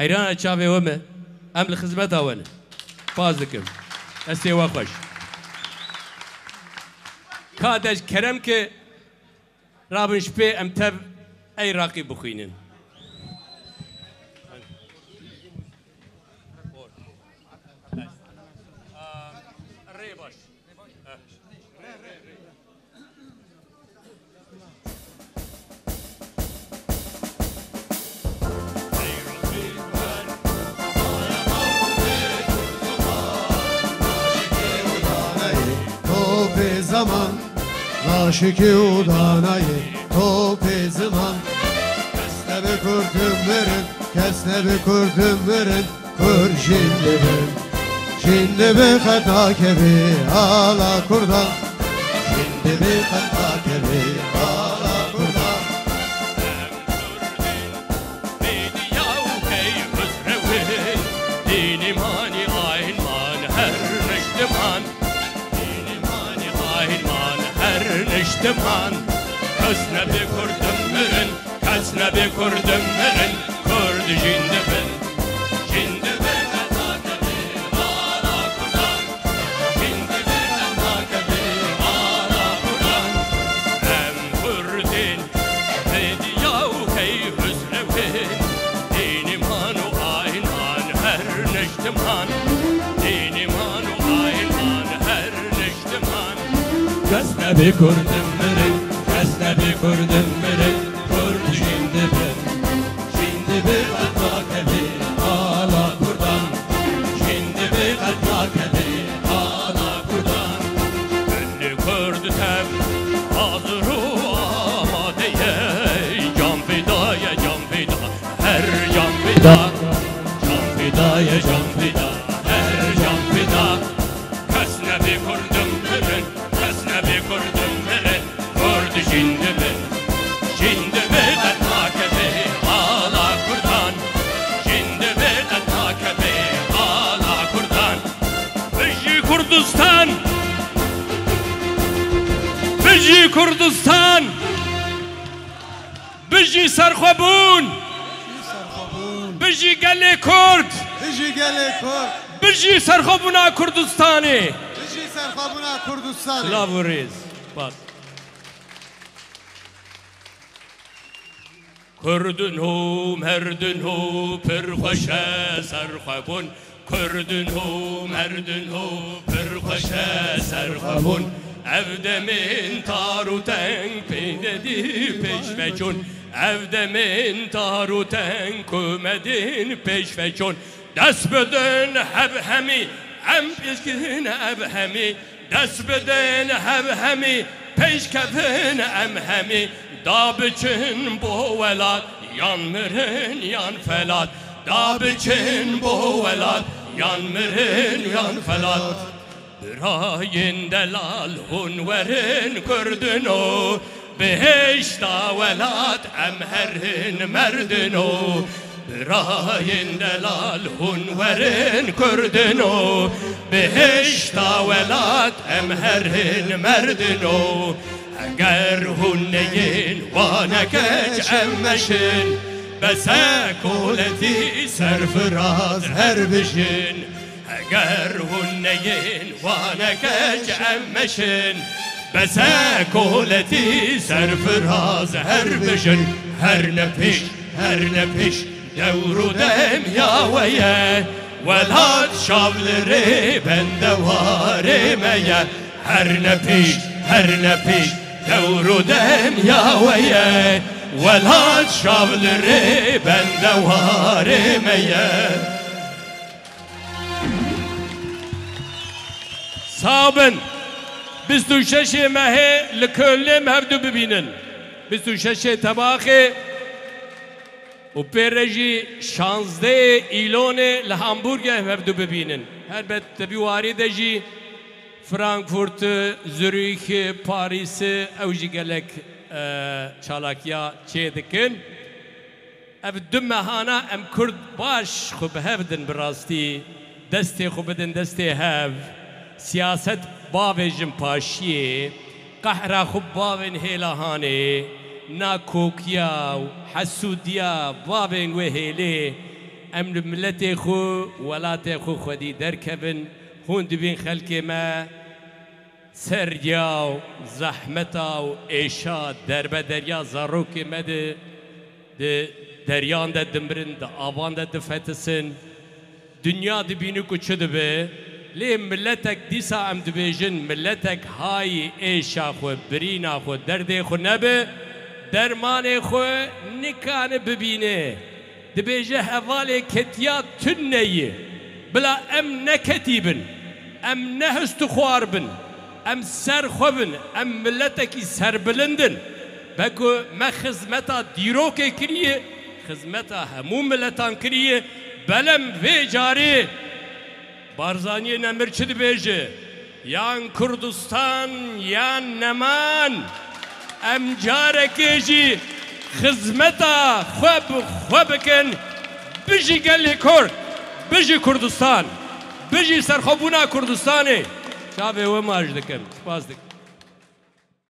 حیران چاوێ وەمە ئەم لە خزمەتاوەنە باز دەکەم ئەستێوا خۆش. کاتەش کەرەم کە رابن شپێ ئەم zaman Naşiki udanayı to pe zaman Kesne bir kurdum verin Kesne bir kurdum verin Kur şimdi ben Şimdi bir hata kebi Ala kurdan. Şimdi bir hata Niştiman Kösne bir kurdum mürün Kösne bir kurdum mürün Kurd jinde ben. Jinde ben Atakebi Ala bir kurdum mürün Kesne bir kurdum mürün Kurd jinde ben Şimdi bir Atakebi Ala kurdan Şimdi bir Atakebi Ala kurdan Ünlü kurdu tem Hazır amadeye Can fidaya can fida Her can fida. Can fidaya can fida بژی کوردستان بژی سەرخەبوون بژی گەلێ کورد Biji gele kur بژی سەرخەبوونا کوردستانی Biji serhabuna Kurdistan'ı لاوریز بات کردن و مردن و پرخوشه سرخبون کردن و مردن و پرخوشه سرخبون evdemin taruten peynedi peşveçun evdemin taruten kumedin peşveçun dest bedin hevhemi em piskin evhemi dest bedin hevhemi peşkefin emhemi da biçin bu velat yan mirin yan felat. Da biçin bu velat yan mirin yan felat Birayın delal hun verin kürdün o. Behişta velat emherin merdin o. Birayın delal hun verin kürdün o. Behişta velat emherin merdin o. Eğer hun neyin vana geç emmeşin Besekuleti serfiraz her bişin اگر هنگین وانکج امشن بسه کولتی سرفراز هر بشن هر نپیش هر نپیش دورو دم یا ویه ولاد شابلری بندواری میه هر نپیش هر نپیش دورو دم یا ویه ولاد شابلری بندواری میه صابن 26 مهه لکلم هفدو ببینن 26 تباخه و پیرجی 16 ایلونه لهامبورگ هفدو ببینن هر بد تبیواری دجی فرانکفورت زوریخ پاریس اوجی گلک چالاکیا چه دکن اف دو مهانا ام کرد باش خوب هفدن براستی دستی خوب بدن دستی هف سیاست باوێژم پاشیێ قەحرا خوب باوێن هێلاهانێ ناکۆکیا و حەسوودیا باوێن وێ هێلێ ئەم ملەتێ خۆ وڵاتێ خۆ خودی دەرکەبن هون دبین خەلکێ مە سەریا و زەحمەتا و ئێشا دەربە دەریا زەڕۆکێ مەدە دەریان دە دمرن دە ئاوان دە دفەتسن دنیا دبین و کو چ دەبێ؟ لێ ملەتێک دیسا ئەم دبێژن ملەتێک هایی ئێشا خۆ برینا خۆ دەردێ خو نەبێ دەرمانێ خۆ نکانە ببینێ. دبێژە هەواڵێ کتیا تون نەیە. بلا ئەم نەکەتی بن ئەم نەهست خوار بن ئەم سەرخۆ بن ئەم ملەتێکی سربلندن بەکو مە خزمەتا دیرۆکێ کریە خزمەتا هەموو ملەتان کریە بەلەم وێجارێ Barzaniye nemirçidi beji. Yan Kurdistan, yan Neman. Em carekê jî xizmeta xwe bi xwe bikin. Bijî Kurdistan, bijî serxwebûna Kurdistanê. Çavê we maj dikim.